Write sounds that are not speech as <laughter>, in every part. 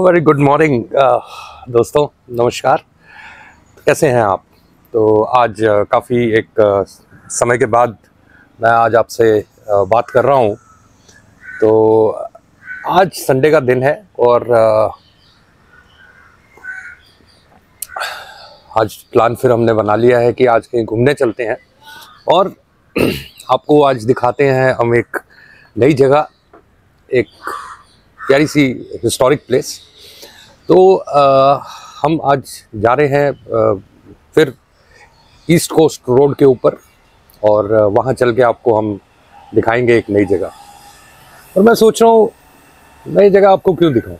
Very good morning दोस्तों नमस्कार। कैसे हैं आप? तो आज uh, काफ़ी एक uh, समय के बाद मैं आज आपसे uh, बात कर रहा हूँ। तो आज संडे का दिन है और आज प्लान फिर हमने बना लिया है कि आज कहीं घूमने चलते हैं और <clears throat> आपको आज दिखाते हैं हम एक नई जगह एक प्यारी सी हिस्टोरिक प्लेस तो आ, हम आज जा रहे हैं फिर ईस्ट कोस्ट रोड के ऊपर और वहाँ चल के आपको हम दिखाएँगे एक नई जगह। और मैं सोच रहा हूँ नई जगह आपको क्यों दिखाऊँ?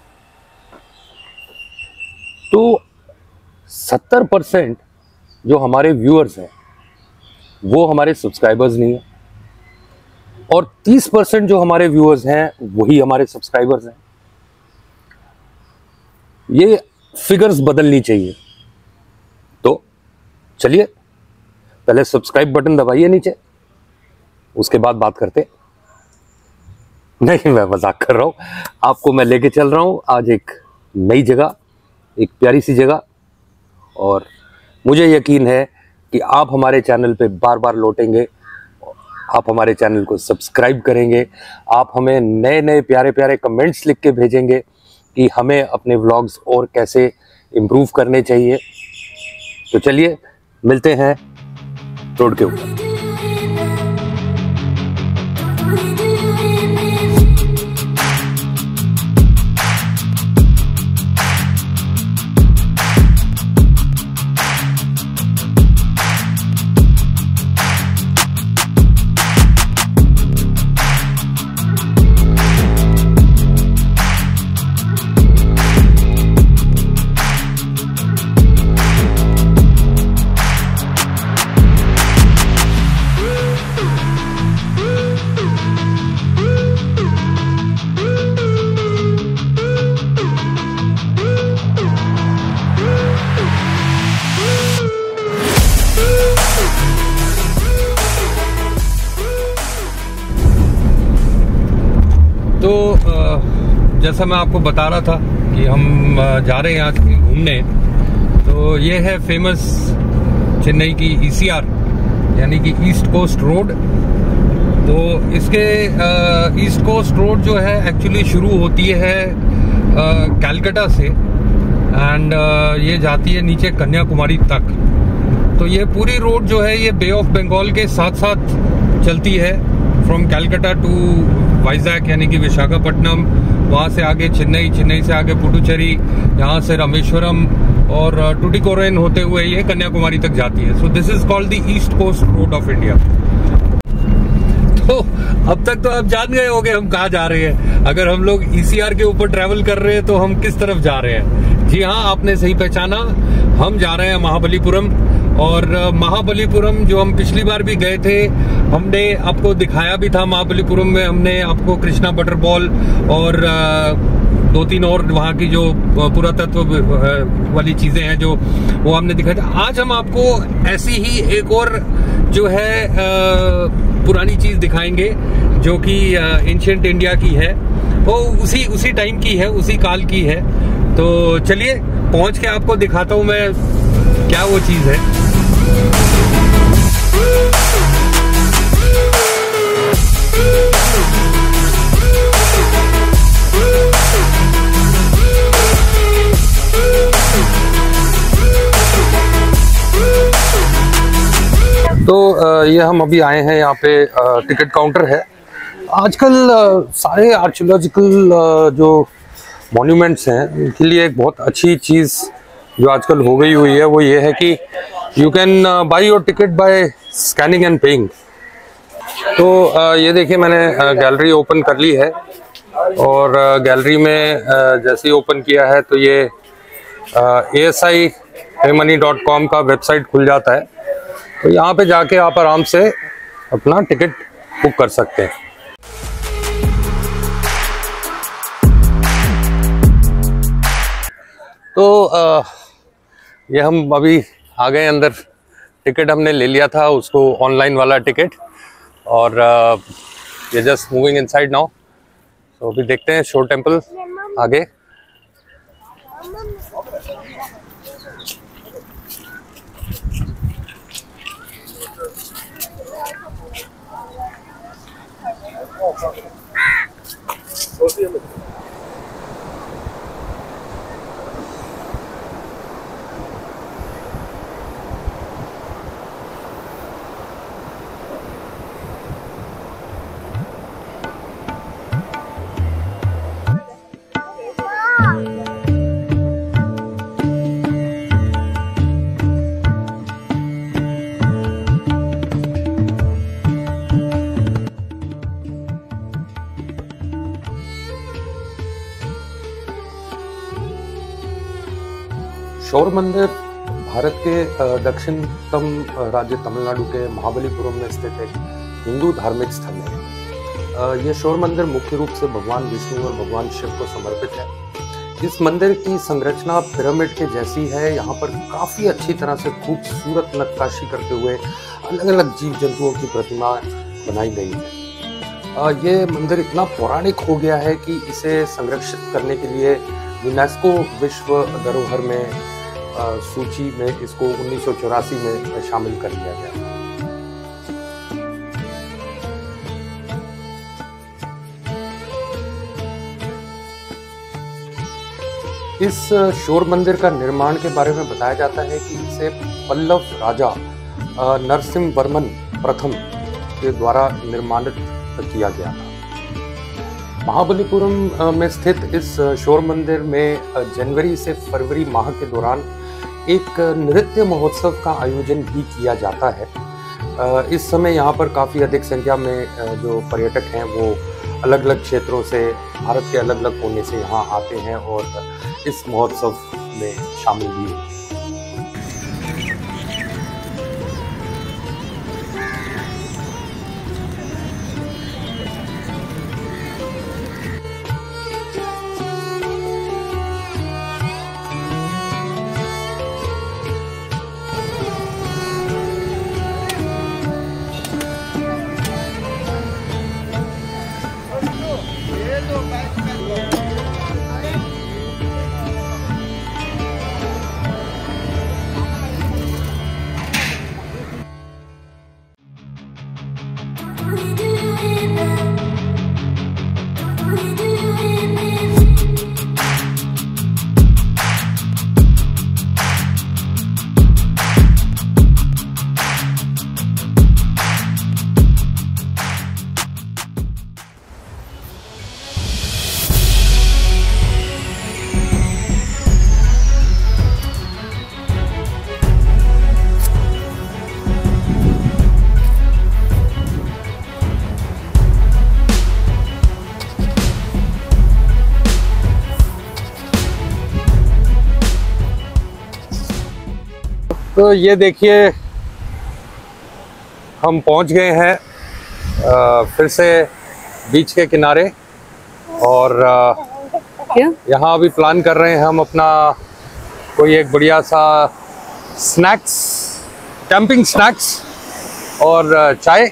तो सत्तर परसेंट जो हमारे व्यूअर्स हैं वो हमारे सब्सक्राइबर्स नहीं हैं। और 30 परसेंट जो हमारे व्यूअर्स हैं वही हमारे सब्सक्राइबर्स हैं। ये फिगर्स बदलनी चाहिए। तो चलिए, पहले सब्सक्राइब बटन दबाइए नीचे, उसके बाद बात करते नहीं, मैं मज़ाक कर रहा हूँ। आपको मैं लेके चल रहा हूँ, आज एक नई जगह, एक प्यारी सी जगह। और मुझे यकीन है कि आप हमारे चैनल पे बार बार लौटेंगे, आप हमारे चैनल को सब्सक्राइब करेंगे, आप हमें नए नए प्यारे प्यारे कमेंट्स लिख के भेजेंगे। कि हमें अपने व्लॉग्स और कैसे इम्प्रूव करने चाहिए। तो चलिए, मिलते हैं रोड के ऊपर। जैसा मैं आपको बता रहा था कि हम जा रहे हैं आज घूमने तो ये है फ़ेमस चेन्नई की ईसीआर यानी कि ईस्ट कोस्ट रोड तो इसके ईस्ट कोस्ट रोड जो है एक्चुअली शुरू होती है कैलकटा से एंड ये जाती है नीचे कन्याकुमारी तक। तो ये पूरी रोड जो है, ये बे ऑफ़ बंगाल के साथ साथ चलती है फ्रॉम कैलकटा टू वाइजैक यानी कि विशाखापट्टनम, वहाँ से आगे चेन्नई चेन्नई से आगे पुडुचेरी, यहाँ से रामेश्वरम और टूटिकोरेन होते हुए ये कन्याकुमारी तक जाती है। So this is called the east coast road of India तो अब तक तो आप जान गए होंगे हम कहा जा रहे हैं। अगर हम लोग ईसीआर के ऊपर ट्रेवल कर रहे हैं तो हम किस तरफ़ जा रहे हैं? जी हाँ आपने सही पहचाना। हम जा रहे हैं महाबलीपुरम। और महाबलीपुरम जो हम पिछली बार भी गए थे, हमने आपको दिखाया भी था महाबलीपुरम में, हमने आपको कृष्णा बटर बॉल और दो तीन और वहाँ की जो पुरातत्व वाली चीज़ें हैं जो वो हमने दिखाया था। आज हम आपको ऐसी ही एक और जो है पुरानी चीज़ दिखाएँगे, जो कि एंशियंट इंडिया की है। वो उसी उसी टाइम की है, उसी काल की है। तो चलिए, पहुँच के आपको दिखाता हूँ मैं क्या वो चीज़ है। तो ये हम अभी आए हैं यहाँ पे टिकट काउंटर है। आजकल सारे आर्कियोलॉजिकल जो मॉन्यूमेंट्स हैं, उनके लिए एक बहुत अच्छी चीज़ जो आजकल हो गई हुई है, वो ये है कि you can buy your ticket by scanning and paying तो ये देखिए मैंने गैलरी ओपन कर ली है। और गैलरी में जैसे ही ओपन किया है तो ये A S I money dot com का वेबसाइट खुल जाता है। तो यहाँ पे जाके आप आराम से अपना टिकट बुक कर सकते हैं। तो अ, ये हम अभी आ गए अंदर। टिकट हमने ले लिया था, उसको ऑनलाइन वाला टिकट। और ये जस्ट मूविंग इनसाइड नाउ तो अभी देखते हैं शोर टेंपल आगे। शोर मंदिर, भारत के दक्षिणतम राज्य तमिलनाडु के महाबलीपुरम में स्थित एक हिंदू धार्मिक स्थल है। यह शोर मंदिर मुख्य रूप से भगवान विष्णु और भगवान शिव को समर्पित है। इस मंदिर की संरचना पिरामिड के जैसी है। यहाँ पर काफ़ी अच्छी तरह से खूबसूरत नक्काशी करते हुए अलग अलग जीव जंतुओं की प्रतिमा बनाई गई है। ये मंदिर इतना पौराणिक हो गया है कि इसे संरक्षित करने के लिए यूनेस्को विश्व धरोहर में सूची में इसको उन्नीस सौ चौरासी में शामिल कर लिया गया इस शोर मंदिर का निर्माण के बारे में बताया जाता है कि इसे पल्लव राजा नरसिंह वर्मन प्रथम के द्वारा निर्माणित किया गया था। महाबलीपुरम में स्थित इस शोर मंदिर में जनवरी से फरवरी माह के दौरान एक नृत्य महोत्सव का आयोजन भी किया जाता है। इस समय यहाँ पर काफ़ी अधिक संख्या में जो पर्यटक हैं वो अलग अलग क्षेत्रों से, भारत के अलग अलग कोने से यहाँ आते हैं और इस महोत्सव में शामिल भी होते हैं। तो ये देखिए हम पहुँच गए हैं फिर से बीच के किनारे और यहाँ अभी प्लान कर रहे हैं हम अपना कोई एक बढ़िया सा स्नैक्स कैंपिंग स्नैक्स और चाय।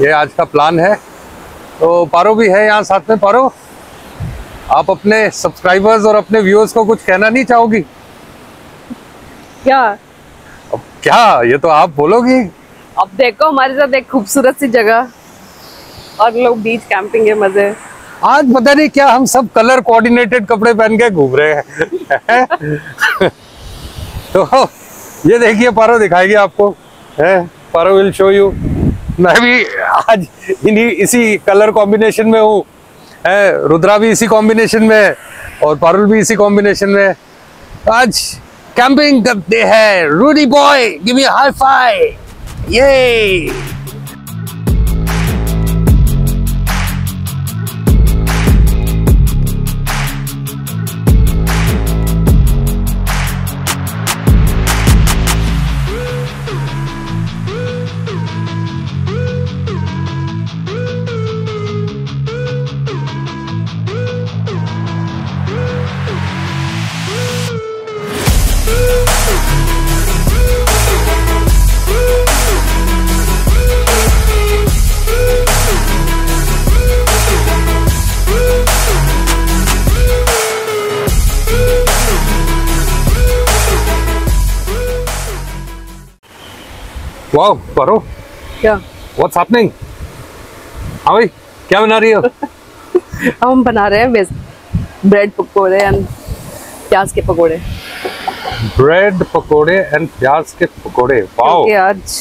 ये आज का प्लान है। तो पारो भी है यहाँ साथ में। पारो आप अपने सब्सक्राइबर्स और अपने व्यूअर्स को कुछ कहना नहीं चाहोगी? क्या? अब क्या? ये तो आप बोलोगी। अब देखो हमारे साथ एक खूबसूरत सी जगह। और लोग बीच कैंपिंग के मज़े। आज पता नहीं क्या हम सब कलर कोऑर्डिनेटेड कपड़े पहन के घूम रहे हैं। तो ये देखिए पारो दिखाएगी आपको। है? पारो विल शो यू मैं भी आज इन्हीं इसी कलर कॉम्बिनेशन में हूँ। है? रुद्रा भी इसी कॉम्बिनेशन में है और पारुल भी इसी कॉम्बिनेशन में है। आज कैंपिंग करते हैं। Rudy boy give me high five ये वाओ परो क्या? व्हाट्स हैपनिंग हाँ भाई क्या बना रही हो हम बना रहे हैं ब्रेड पकौड़े एंड प्याज के पकौड़े। ब्रेड पकोड़े एंड प्याज के पकोड़े। वाओ आज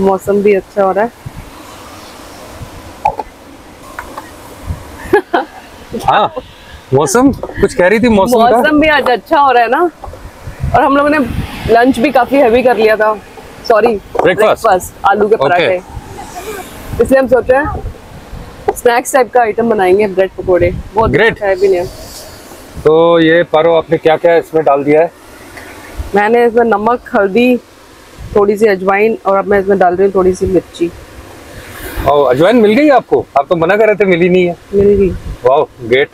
मौसम भी अच्छा हो रहा है। हाँ मौसम? कुछ कह रही थी मौसम का? मौसम भी आज अच्छा हो रहा है ना? और हम लोगों ने लंच भी काफ़ी हैवी कर लिया था। Sorry Breakfast? आलू के पराठे। Okay. इसलिए हम सोच रहे हैं स्नैक्स टाइप का आइटम बनाएँगे ब्रेड पकोड़े। बहुत Great. है भी नहीं तो ये पारो आपने क्या क्या इसमें डाल दिया है? मैंने इसमें नमक हल्दी थोड़ी सी अजवाइन और अब मैं इसमें डाल रही हूँ थोड़ी सी मिर्ची। और अजवाइन मिल गई आपको? आप तो मना कर रहे थे मिली नहीं है। मिल गई। वाओ ग्रेट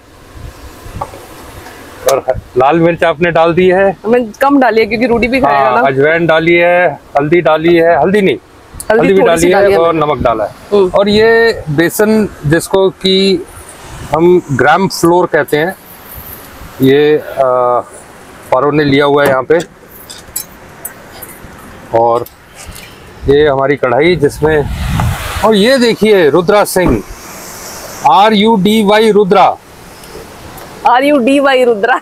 और लाल मिर्च आपने डाल दी है। हमें कम डालिए क्योंकि रूडी भी खाएगा हाँ, ना। अजवाइन डाली है हल्दी डाली है हल्दी नहीं हल्दी भी थोड़ी डाली है और नमक डाला है। हम्म। और ये बेसन जिसको कि हम ग्राम फ्लोर कहते हैं ये पारो ने लिया हुआ है यहाँ पे। और ये हमारी कढ़ाई जिसमें और ये देखिए Rudra Singh R U D Y Rudra. R U D Y Rudra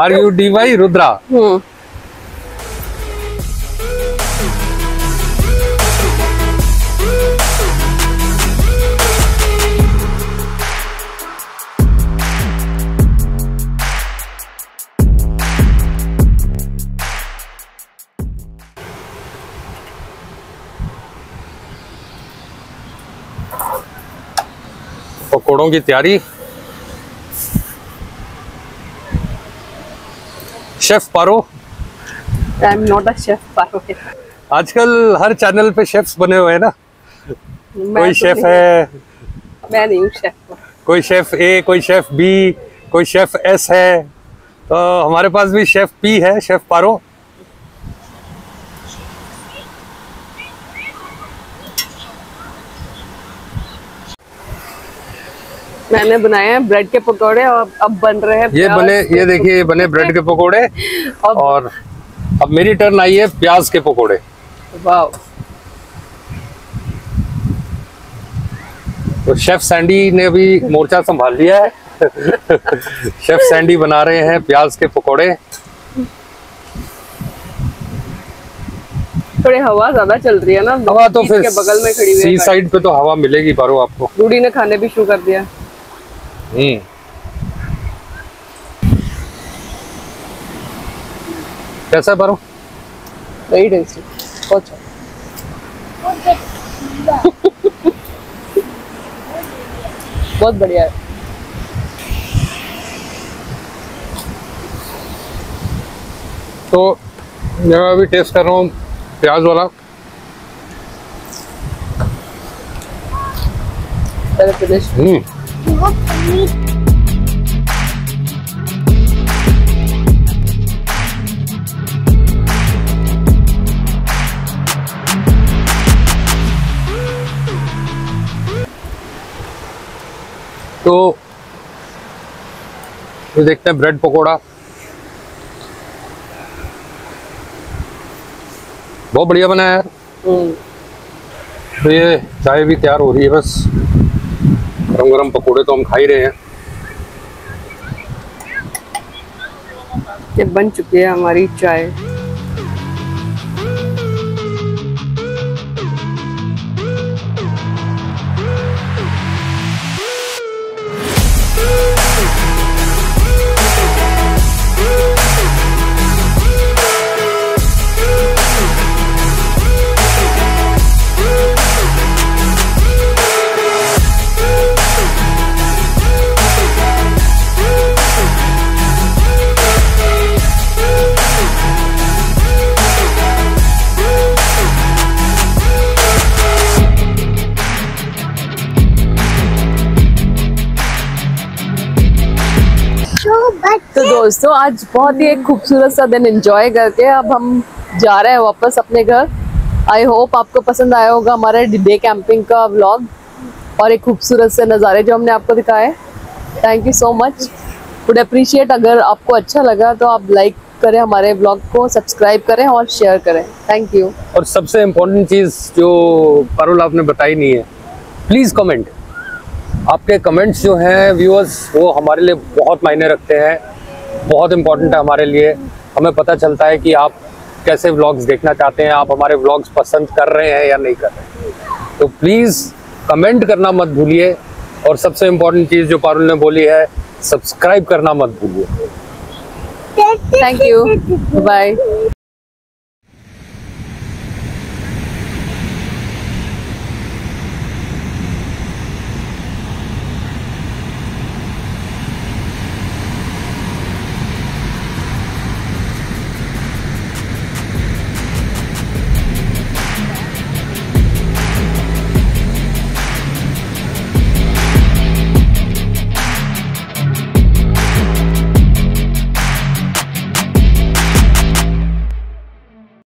R U D Y Rudra पकौड़ों की तैयारी chef Paro. I am not a chef Paro आजकल हर चैनल पे शेफ्स बने हुए हैं ना। कोई शेफ है। मैं नहीं हूँ शेफ कोई शेफ ए कोई शेफ बी कोई शेफ एस है। तो हमारे पास भी शेफ पी है शेफ पारो। मैंने बनाए हैं ब्रेड के पकौड़े और अब बन रहे हैं ये बने ये देखिए ये बने ब्रेड के पकोड़े और अब मेरी टर्न आई है प्याज के पकोड़े। वाओ। तो शेफ सैंडी ने भी मोर्चा संभाल लिया है। <laughs> शेफ सैंडी बना रहे हैं प्याज के पकोड़े। थोड़ी हवा ज़्यादा चल रही है ना हवा तो फिर के बगल में खड़ी हुई सी साइड पे तो हवा मिलेगी पारो आपको। रूडी ने खाने भी शुरू कर दिया। हम्म। कैसा पारो वेरी टेस्टी बहुत अच्छा। बहुत बढ़िया है। तो मैं अभी टेस्ट कर रहा हूँ प्याज वाला। पहले फिनिश हम्म तो ये देखते हैं ब्रेड पकोड़ा। बहुत बढ़िया बना है यार। हम्म। तो ये चाय भी तैयार हो रही है बस। गरम गरम पकोड़े तो हम खा ही रहे हैं। ये बन चुकी है हमारी चाय। दोस्तों आज बहुत ही एक खूबसूरत सा दिन एंजॉय करके अब हम जा रहे हैं वापस अपने घर। आई होप आपको पसंद आया होगा हमारे डे कैंपिंग का व्लॉग और एक खूबसूरत से नज़ारे जो हमने आपको दिखाए। Thank you so much would appreciate अगर आपको अच्छा लगा तो आप लाइक करें हमारे ब्लॉग को सब्सक्राइब करें और शेयर करें। थैंक यू और सबसे इम्पोर्टेंट चीज़ जो पारुल आपने बताई नहीं है प्लीज़ कमेंट आपके कमेंट्स जो हैं व्यूअर्स वो हमारे लिए बहुत मायने रखते हैं। बहुत इंपॉर्टेंट है हमारे लिए। हमें पता चलता है कि आप कैसे व्लॉग्स देखना चाहते हैं आप हमारे व्लॉग्स पसंद कर रहे हैं या नहीं कर रहे हैं। तो प्लीज़ कमेंट करना मत भूलिए और सबसे इम्पोर्टेंट चीज़ जो पारुल ने बोली है सब्सक्राइब करना मत भूलिए। Thank you bye